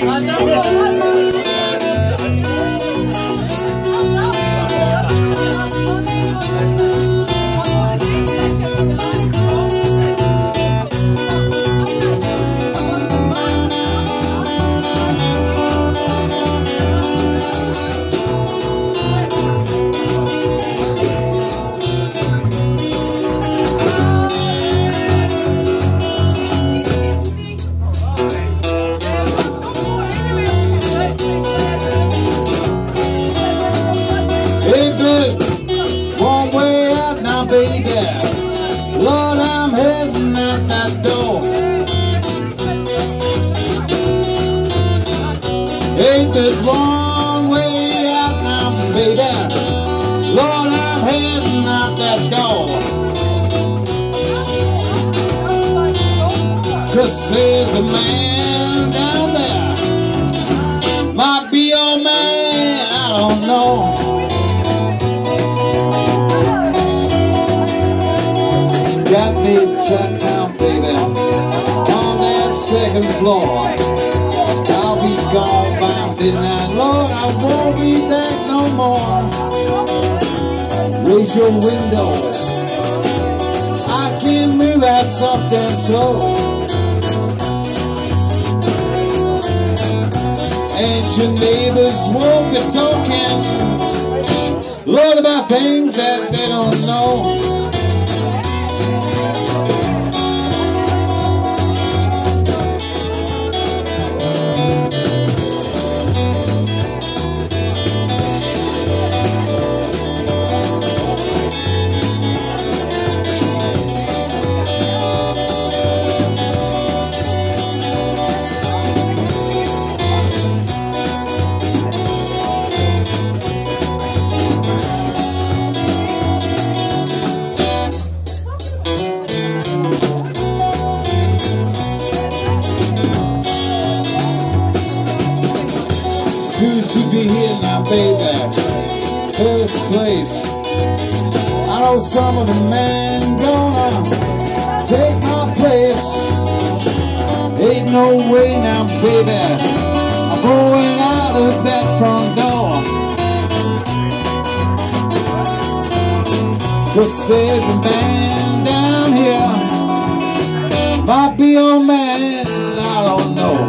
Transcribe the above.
好的我们开 Lord, I'm heading out that door. Ain't but one way out now, baby. Lord, I'm heading out that door. Cause there's a man down there. Might be your man, second floor. I'll be gone by midnight, Lord, I won't be back no more. Raise your window, I can move out soft and slow. And your neighbors won't be talking, Lord, about things that they don't know. Who's to be here now, baby? First place. I know some of the men gonna take my place. Ain't no way now, baby. I'm going out of that front door. Cause there's a man down here. Might be your man, I don't know.